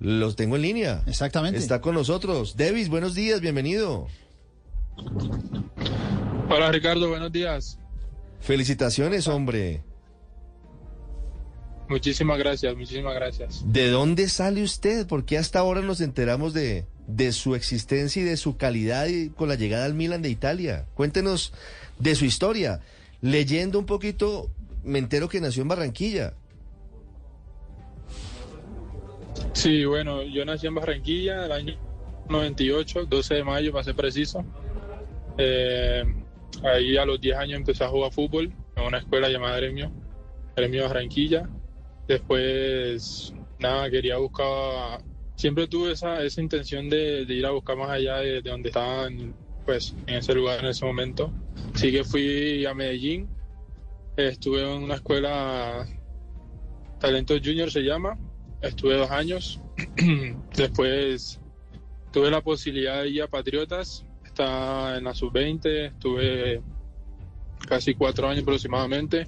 Los tengo en línea. Exactamente. Está con nosotros. Davis, buenos días, bienvenido. Hola Ricardo, buenos días. Felicitaciones, hombre. Muchísimas gracias, muchísimas gracias. ¿De dónde sale usted? Porque hasta ahora nos enteramos de, de su existencia y de su calidad y con la llegada al Milan de Italia. Cuéntenos de su historia. Leyendo un poquito, me entero que nació en Barranquilla. Sí, bueno, yo nací en Barranquilla el año 98, 12 de mayo, para ser preciso. Eh, ahí a los 10 años empecé a jugar fútbol en una escuela llamada Gremio, Gremio Barranquilla. Después, nada, quería buscar, siempre tuve esa, esa intención de, ir a buscar más allá de, de donde estaban, pues, en ese lugar en ese momento. Así que fui a Medellín, estuve en una escuela, Talento Junior se llama, estuve dos años. Después tuve la posibilidad de ir a Patriotas, está en la sub-20, estuve casi cuatro años aproximadamente.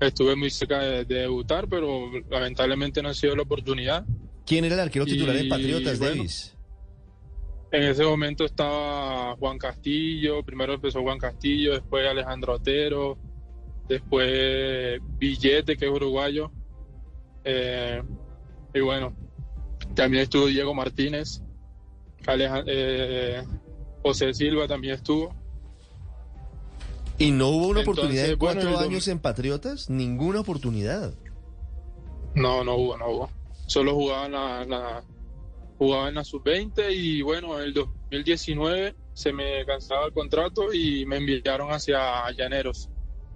Estuve muy cerca de, de, debutar, pero lamentablemente no ha sido la oportunidad. ¿Quién era el arquero titular Y, en Patriotas, bueno, Davis? En ese momento estaba Juan Castillo, primero empezó Juan Castillo, después Alejandro Otero, después Billete, que es uruguayo. Eh, y bueno, también estuvo Diego Martínez, Aleja- eh, José Silva también estuvo. ¿Y no hubo una Entonces, oportunidad de cuatro años en Patriotas? Ninguna oportunidad. No, no hubo, no hubo. Solo jugaba en la, la- jugaba en la sub-20 y bueno, en el 2019 se me cansaba el contrato y me enviaron hacia Llaneros.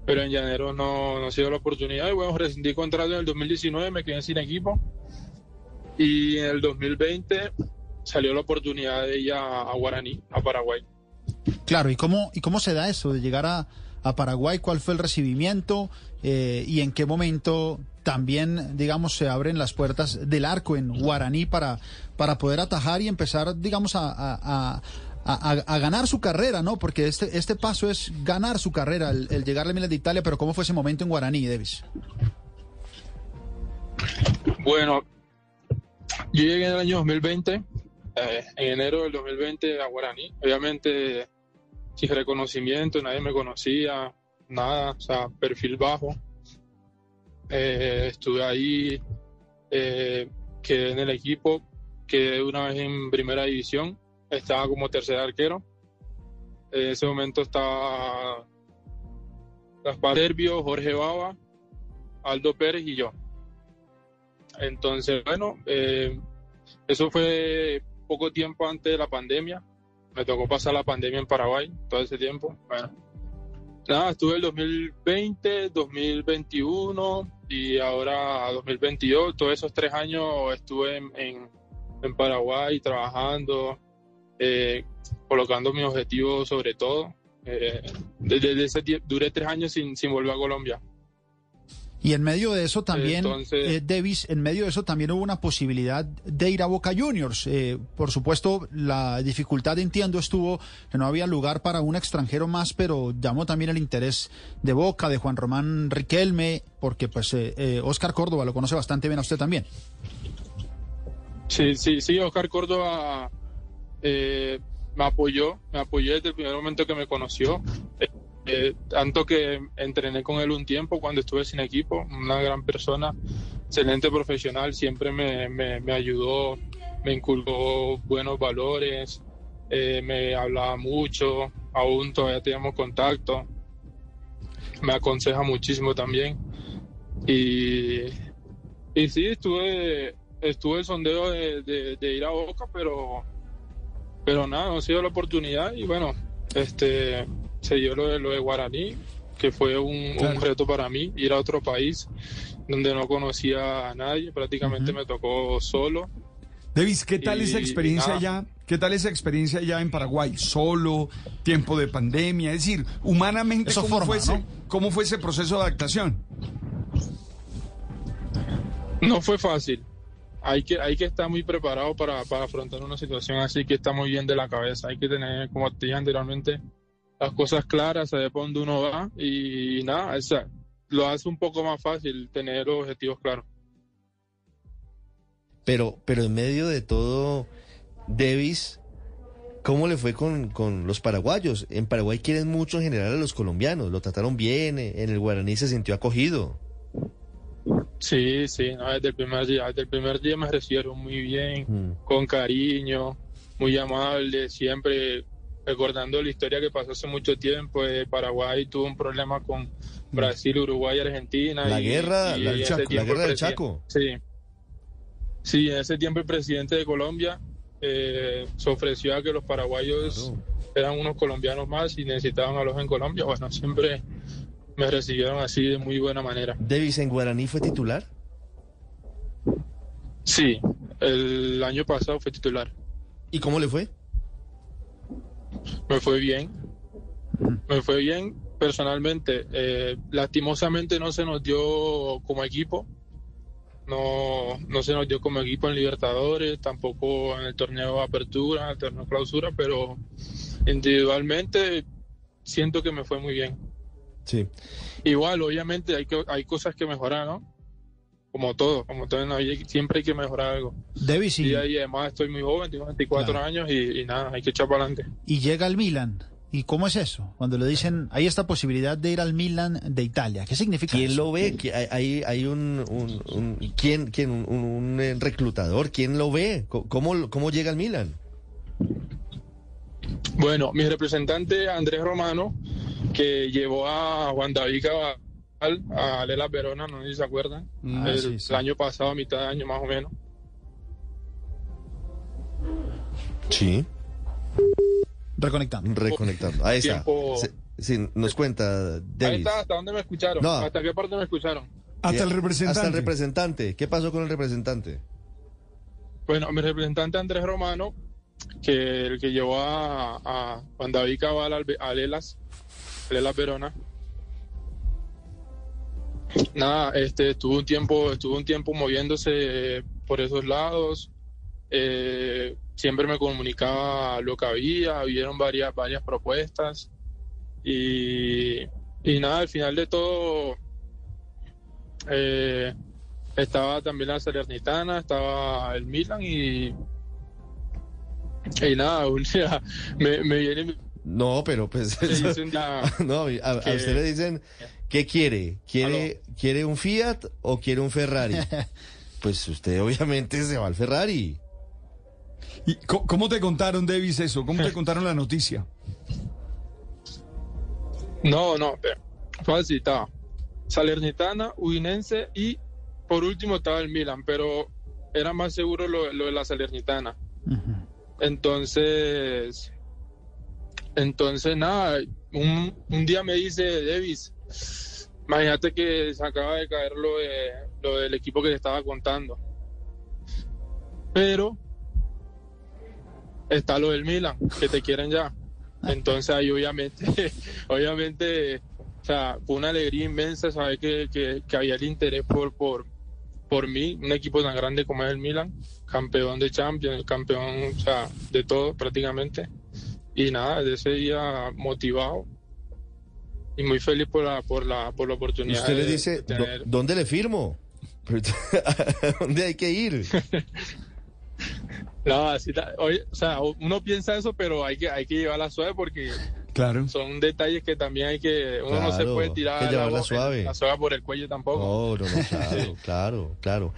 Pero en Llaneros no, no ha sido la oportunidad y bueno, rescindí contrato en el 2019, me quedé sin equipo. Y en el 2020 salió la oportunidad de ir a, a Guaraní, a Paraguay. Claro, ¿y cómo, y cómo se da eso de llegar a, a Paraguay? ¿Cuál fue el recibimiento? Eh, ¿Y en qué momento también, digamos, se abren las puertas del arco en Guaraní para, para poder atajar y empezar, digamos, a, a- a- a- a ganar su carrera, ¿no? Porque este, este paso es ganar su carrera, el, el llegar al Milan de Italia, pero ¿cómo fue ese momento en Guaraní, Davis? Bueno, yo llegué en el año 2020, eh, en enero del 2020 a Guaraní. Obviamente, sin reconocimiento, nadie me conocía, nada, o sea, perfil bajo. Eh, estuve ahí, eh, quedé en el equipo, quedé una vez en primera división, estaba como tercer arquero. En ese momento estaba Gaspar Herbio, Jorge Baba, Aldo Pérez y yo. Entonces, bueno, eh, eso fue poco tiempo antes de la pandemia. Me tocó pasar la pandemia en Paraguay todo ese tiempo. Bueno, nada, estuve el 2020, 2021 y ahora 2022. Todos esos tres años estuve en, Paraguay trabajando, eh, colocando mis objetivos sobre todo. Eh, desde ese duré tres años sin volver a Colombia. Y en medio de eso también, Entonces- eh, Davis, en medio de eso también hubo una posibilidad de ir a Boca Juniors. Eh, por supuesto, la dificultad, entiendo, estuvo que no había lugar para un extranjero más, pero llamó también el interés de Boca, de Juan Román Riquelme, porque pues eh, eh, Oscar Córdoba lo conoce bastante bien a usted también. Sí, sí, sí, Oscar Córdoba eh, me apoyó, me apoyó desde el primer momento que me conoció. Eh, tanto que entrené con él un tiempo cuando estuve sin equipo, una gran persona, excelente profesional, siempre me, me, me ayudó, me inculcó buenos valores, eh, me hablaba mucho, aún todavía tenemos contacto, me aconseja muchísimo también. Y, y sí, estuve, estuve el sondeo de, de- de ir a Boca, pero, pero nada, no ha sido la oportunidad y bueno, este se dio lo de, lo de Guaraní, que fue un, reto para mí, ir a otro país donde no conocía a nadie, prácticamente me tocó solo. Davis, ¿qué tal Y- esa experiencia y allá? ¿Qué tal esa experiencia allá en Paraguay? Solo, tiempo de pandemia, es decir, humanamente, Eso ¿cómo, forma, fue ese, ¿no? ¿cómo fue ese proceso de adaptación? No fue fácil. Hay que, hay que estar muy preparado para, para afrontar una situación así, que está muy bien de la cabeza. Hay que tener, como te dije anteriormente, las cosas claras, saber por dónde uno va y nada, o sea, lo hace un poco más fácil tener los objetivos claros. Pero, pero en medio de todo, Davis, ¿cómo le fue con, con los paraguayos? En Paraguay quieren mucho en general a los colombianos, lo trataron bien, en el Guaraní se sintió acogido. Sí, sí, no, desde el primer día, desde el primer día me recibieron muy bien, Mm. con cariño, muy amable, siempre recordando la historia que pasó hace mucho tiempo. eh, Paraguay tuvo un problema con Brasil, Uruguay, Argentina. La y- guerra, y la, Chaco, la guerra del Chaco. Sí. Sí, en ese tiempo el presidente de Colombia eh, se ofreció a que los paraguayos Claro. eran unos colombianos más y necesitaban alojo en Colombia. Bueno, siempre me recibieron así de muy buena manera. Davis en Guaraní fue titular. Sí, el año pasado fue titular. ¿Y cómo le fue? Me fue bien. Me fue bien personalmente. Eh, lastimosamente no se nos dio como equipo. No, no se nos dio como equipo en Libertadores, tampoco en el torneo Apertura, en el torneo Clausura, pero individualmente siento que me fue muy bien. Sí. Igual, obviamente hay que hay cosas que mejorar, ¿no? Como todo, como todo en la vida, siempre hay que mejorar algo. Davis y, Y además estoy muy joven, tengo 24 Claro. años y, y nada, hay que echar para adelante. y llega al Milan. ¿Y cómo es eso? Cuando le dicen, hay esta posibilidad de ir al Milan de Italia. ¿Qué significa ¿Quién eso? lo ve? ¿Qui- Hay, hay, un, un, un- ¿quién, quién, un, eh, reclutador? ¿Quién lo ve? ¿Cómo, cómo llega al Milan? Bueno, mi representante Andrés Romano, que llevó a Juan David Cabal a Lela Verona, no sé si se acuerdan, Ah, el, sí, sí. el año pasado, a mitad de año más o menos. Sí. Reconectando. Reconectando. Ahí está. Tiempo- sí, nos cuenta Ahí está, ¿hasta dónde me escucharon? No. ¿Hasta qué parte me escucharon? Hasta el Sí, representante. Hasta el representante. ¿Qué pasó con el representante? Bueno, mi representante Andrés Romano, que el que llevó a, a Juan David Cabal al, a Lelas, Lelas Verona. Nada, este estuvo un tiempo, estuvo un tiempo moviéndose por esos lados. eh, siempre me comunicaba lo que había, vieron varias, varias propuestas. Y, y nada, al final de todo, eh, estaba también la Salernitana, estaba el Milan y, y nada, un día me, me viene No, pero pues... no, a, a usted le dicen, ¿qué quiere? ¿Quiere, ¿Quiere un Fiat o quiere un Ferrari? pues usted obviamente se va al Ferrari. ¿Y ¿Cómo te contaron, Davis, eso? ¿Cómo te contaron la noticia? no, no, pero fue así, estaba Salernitana, Udinense y por último estaba el Milan, pero era más seguro lo, lo de la Salernitana. Entonces, entonces nada, un, un día me dice Davis, imagínate que se acaba de caer lo, de, lo del equipo que te estaba contando. Pero está lo del Milan, que te quieren ya. Entonces ahí obviamente, obviamente, o sea, fue una alegría inmensa saber que, que, había el interés por, por, por mí, un equipo tan grande como es el Milan, campeón de Champions, campeón, o sea, de todo prácticamente. Y nada, desde ese día motivado y muy feliz por la, por la, por la Y oportunidad. usted le de- dice, de tener- "¿Dó- ¿dónde le firmo? ¿A ¿Dónde hay que ir? No, así oye, o sea, uno piensa eso, pero hay que, hay que llevarla suave porque Claro. son detalles que también hay que, uno no se Claro, puede tirar que llevarla bo- suave. la soga por el cuello tampoco. No, no, no, claro, claro, claro.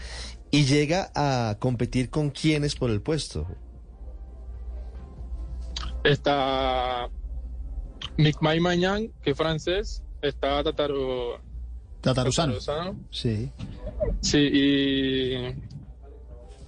Y llega a competir con quiénes por el puesto. Está Micmay Mañán, que es francés, está Tataro, Tataruzano. Tataruzano, Sí. sí, y,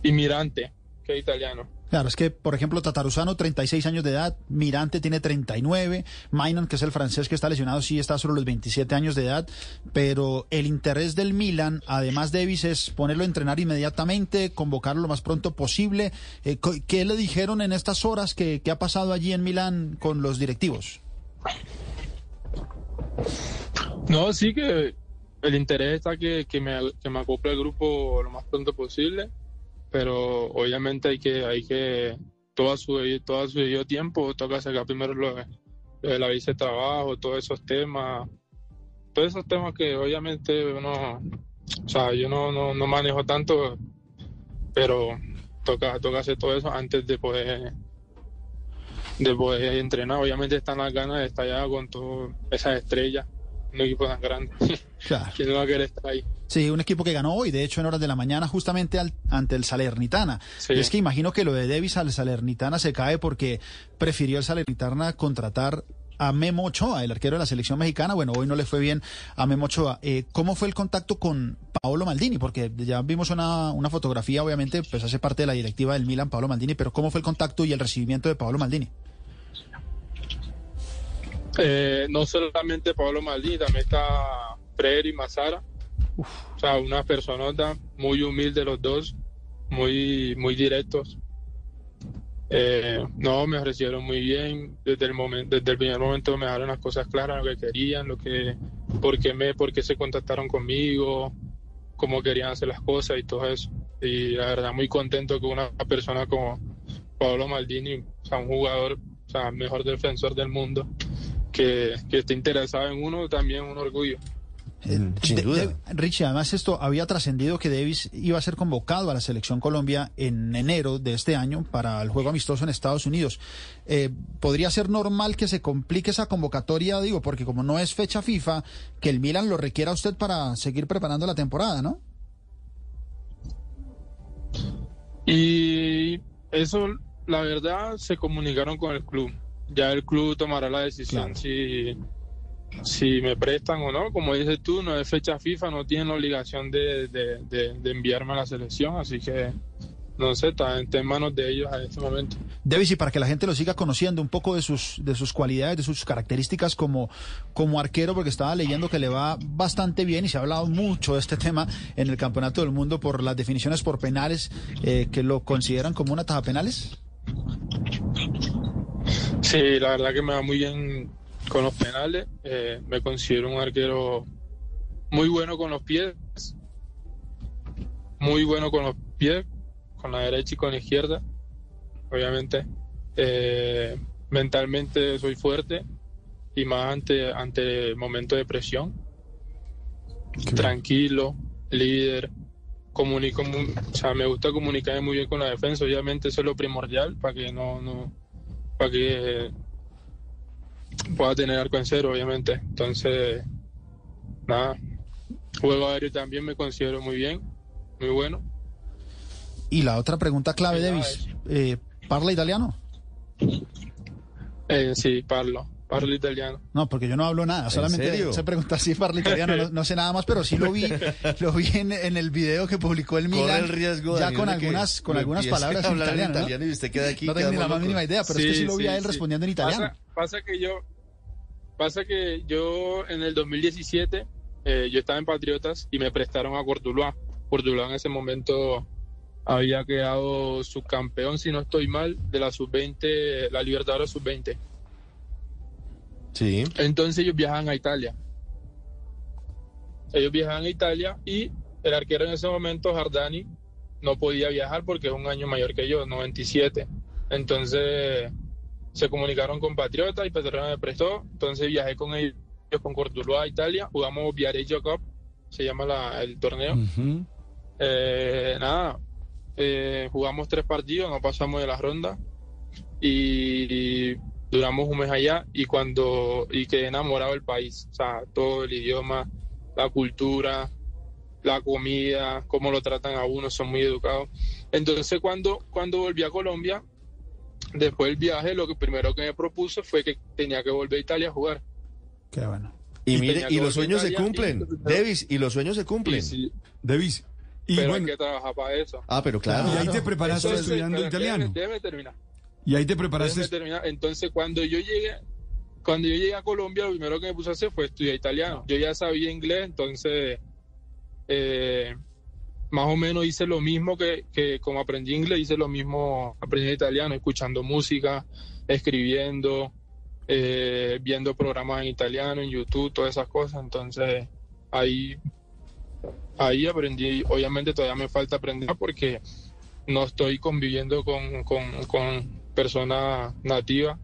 y Mirante, que es italiano. Claro, es que, por ejemplo, Tataruzano, 36 años de edad, Mirante tiene 39, Mainan, que es el francés que está lesionado, sí está solo los 27 años de edad, pero el interés del Milan, además de Davis, es ponerlo a entrenar inmediatamente, convocarlo lo más pronto posible. Eh, ¿Qué le dijeron en estas horas que, ha pasado allí en Milán con los directivos? No, sí que el interés está que, que, me, que me acople al grupo lo más pronto posible, pero obviamente hay que, hay que, todo su, todo su debido tiempo, toca sacar primero lo, la visa de trabajo, todos esos temas, todos esos temas que obviamente uno, o sea, yo no, no, no manejo tanto, pero toca, toca hacer todo eso antes de poder de poder entrenar. Obviamente están las ganas de estar con todas esas estrellas, un equipo tan grande. Claro. ¿Quién no va a querer estar ahí? Sí, un equipo que ganó hoy, de hecho en horas de la mañana, justamente al- ante el Salernitana. Sí. Es que imagino que lo de Davis al Salernitana se cae porque prefirió el Salernitana contratar a Memo Ochoa, el arquero de la selección mexicana. Bueno, hoy no le fue bien a Memo Ochoa. Eh, ¿Cómo fue el contacto con Paolo Maldini? Porque ya vimos una, una fotografía, obviamente, pues hace parte de la directiva del Milan, Paolo Maldini, pero ¿cómo fue el contacto y el recibimiento de Paolo Maldini? Eh, no solamente Pablo Maldini, también está Freddy Mazara. O sea, una personota muy humilde los dos, muy, muy directos. Eh, no, me ofrecieron muy bien. Desde el momento, desde el primer momento me dejaron las cosas claras, lo que querían, lo que, por qué me, por qué se contactaron conmigo, cómo querían hacer las cosas y todo eso. Y la verdad, muy contento que una persona como Pablo Maldini, o sea, un jugador, o sea, mejor defensor del mundo, que, que esté interesado en uno, también un orgullo. Mm, Sin De- duda. de- Richie, además esto había trascendido que Davis iba a ser convocado a la selección Colombia en enero de este año para el juego amistoso en Estados Unidos. Eh, ¿Podría ser normal que se complique esa convocatoria, digo, porque como no es fecha FIFA, que el Milan lo requiera a usted para seguir preparando la temporada, ¿no? Y eso, la verdad, se comunicaron con el club. Ya el club tomará la decisión Claro. si, si me prestan o no. Como dices tú, no es fecha FIFA, no tienen la obligación de, de- de- de enviarme a la selección, así que no sé, está, está en manos de ellos a este momento. Davis, y para que la gente lo siga conociendo un poco de sus, de sus cualidades, de sus características como, como arquero, porque estaba leyendo que le va bastante bien y se ha hablado mucho de este tema en el Campeonato del Mundo por las definiciones por penales, eh, que lo consideran como una taja penales. Sí, la verdad que me va muy bien con los penales. Eh, me considero un arquero muy bueno con los pies, muy bueno con los pies, con la derecha y con la izquierda, obviamente. Eh, mentalmente soy fuerte y más ante, ante el momento de presión. Tranquilo, líder, comunico, mu- o sea, me gusta comunicar muy bien con la defensa, obviamente eso es lo primordial para que no, no para que pueda tener arco en cero, obviamente. Entonces, nada, juego aéreo también me considero muy bien, muy bueno. Y la otra pregunta clave, Davis, eh, ¿parla italiano? Eh, sí, parlo, parlo italiano. No, porque yo no hablo nada, solamente se pregunta si parla italiano, no, no sé nada más, pero sí lo vi, lo vi en, en el video que publicó el Corre Milan, el riesgo ya Daniel, con de que algunas, con algunas palabras en italiano, ¿no? italiano y usted queda aquí. No tengo ni la más mínima idea, pero es que sí lo vi sí, a él sí. respondiendo en italiano. Pasa, pasa que yo, pasa que yo en el 2017 eh, yo estaba en Patriotas y me prestaron a Cortuluá. Cortuluá en ese momento había quedado subcampeón, si no estoy mal, de la sub-20, la Libertadores sub-20. Sí. Entonces ellos viajaban a Italia. Ellos viajaban a Italia y el arquero en ese momento, Jardani, no podía viajar porque es un año mayor que yo, 97. Entonces se comunicaron con Patriota y Patriota me prestó. Entonces viajé con ellos, con Cortuluá a Italia. Jugamos Viareggio Cup, se llama la- el torneo. Eh, nada, eh, jugamos tres partidos, no pasamos de la ronda y, duramos un mes allá y cuando y quedé enamorado del país, o sea, todo el idioma, la cultura, la comida, cómo lo tratan a uno, son muy educados. Entonces cuando, cuando volví a Colombia, después del viaje, lo que primero que me propuse fue que tenía que volver a Italia a jugar. Qué bueno. Y Y mire, y los sueños se Italia y- cumplen. Davis, y los sueños se cumplen. Sí, Davis. Y pero bueno, hay que trabajar para eso. Ah, pero claro. y ahí te preparaste Entonces, estudiando italiano. déjeme- déjeme terminar. Y ahí te preparaste. Entonces, cuando yo llegué, cuando yo llegué a Colombia, lo primero que me puse a hacer fue estudiar italiano. Yo ya sabía inglés, entonces eh, más o menos hice lo mismo que, que como aprendí inglés, hice lo mismo, aprendí italiano, escuchando música, escribiendo, eh, viendo programas en italiano, en YouTube, todas esas cosas. Entonces, ahí, ahí aprendí. Obviamente todavía me falta aprender porque no estoy conviviendo con, con, con personas nativas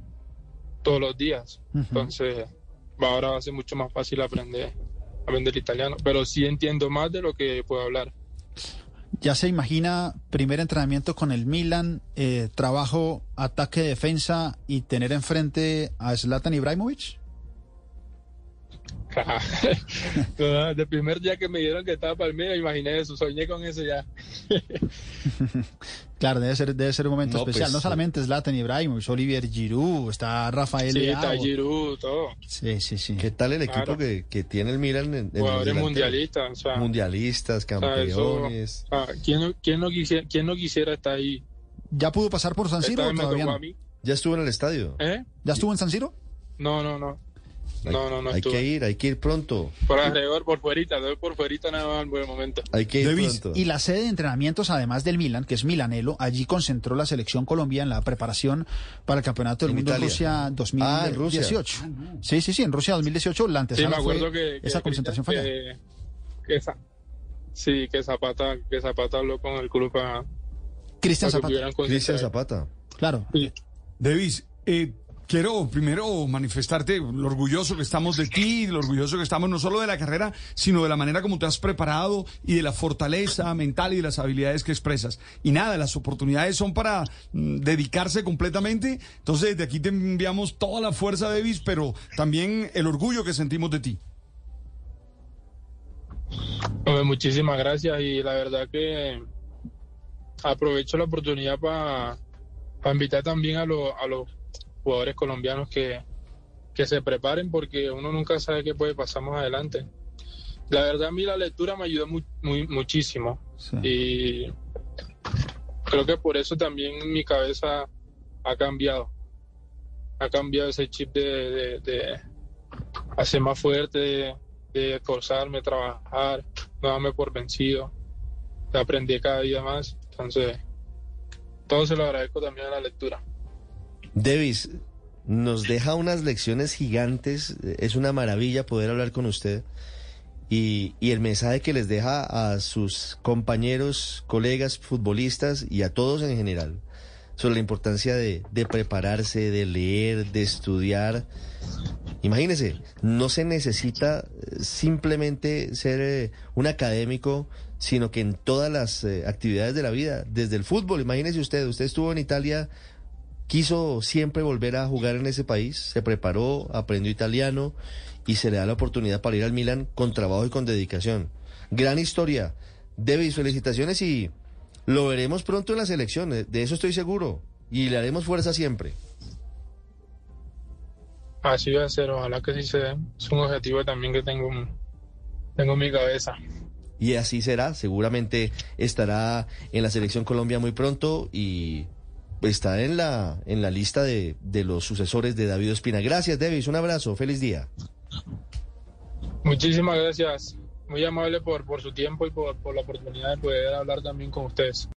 todos los días. Entonces, ahora va a ser mucho más fácil aprender, aprender italiano, pero sí entiendo más de lo que puedo hablar. Ya se imagina primer entrenamiento con el Milan, eh, trabajo, ataque, defensa y tener enfrente a Zlatan Ibrahimovic. Desde el primer día que me dieron que estaba Palmeiras, imaginé eso, soñé con eso ya. claro, debe ser, debe ser un momento No, especial. pues, no solamente Zlatan Ibrahimovic, Olivier Giroud, está Rafael Sí, Leao. está Giroud, todo. Sí, sí, sí. ¿Qué tal el equipo Claro. que, que tiene el Milan en, Jugadores mundialistas, o sea, Mundialistas, o sea, eso- campeones. o sea, ¿quién, no, quién, no quisiera, ¿quién no quisiera estar ahí? ¿Ya pudo pasar por San Siro o todavía no? Ya estuvo en el estadio. ¿Eh? ¿Ya estuvo en San Siro? No, no, no. Hay- No, no, no Hay estuve. que ir, hay que ir pronto. Por alrededor, por fuerita, doy por fuerita nada más en buen momento. Hay que ir Davis, pronto. Y la sede de entrenamientos, además del Milan, que es Milanelo, allí concentró la selección Colombia en la preparación para el Campeonato del En Mundo en Italia. Rusia Ah, en Rusia. 2018. Sí, sí, sí, en Rusia 2018 la Sí, me antesala acuerdo fue que, que- esa concentración fue allá. que, sí, que Zapata, que Zapata habló con el club para, Cristian Zapata. Cristian. Zapata. Claro. Sí. Davis, eh, quiero primero manifestarte lo orgulloso que estamos de ti, lo orgulloso que estamos no solo de la carrera, sino de la manera como te has preparado y de la fortaleza mental y de las habilidades que expresas. Y nada, las oportunidades son para mm, dedicarse completamente. Entonces, desde aquí te enviamos toda la fuerza, Davis, pero también el orgullo que sentimos de ti. Muchísimas gracias y la verdad que aprovecho la oportunidad para invitar también a los jugadores colombianos que, que se preparen porque uno nunca sabe qué puede pasar más adelante. La verdad a mí la lectura me ayudó mu- muy, muchísimo Sí. y creo que por eso también mi cabeza ha cambiado. Ha cambiado ese chip de, de, de hacer más fuerte, de, de esforzarme, trabajar, no darme por vencido. Aprendí cada día más. Entonces, todo se lo agradezco también a la lectura. Davis, nos deja unas lecciones gigantes. Es una maravilla poder hablar con usted. Y, y el mensaje que les deja a sus compañeros, colegas, futbolistas y a todos en general sobre la importancia de, prepararse, de leer, de estudiar. Imagínese, no se necesita eh, simplemente ser eh, un académico, sino que en todas las eh, actividades de la vida, desde el fútbol, imagínese usted, usted estuvo en Italia, quiso siempre volver a jugar en ese país, se preparó, aprendió italiano y se le da la oportunidad para ir al Milan con trabajo y con dedicación. Gran historia. Davis, felicitaciones y lo veremos pronto en las elecciones, de eso estoy seguro. Y le haremos fuerza siempre. Así va a ser, ojalá que sí se dé. Es un objetivo también que tengo, tengo en mi cabeza. Y así será, seguramente estará en la selección Colombia muy pronto y está en la, en la lista de, de los sucesores de David Ospina. Gracias, Davis, un abrazo, feliz día. Muchísimas gracias. Muy amable por, por su tiempo y por, por la oportunidad de poder hablar también con ustedes.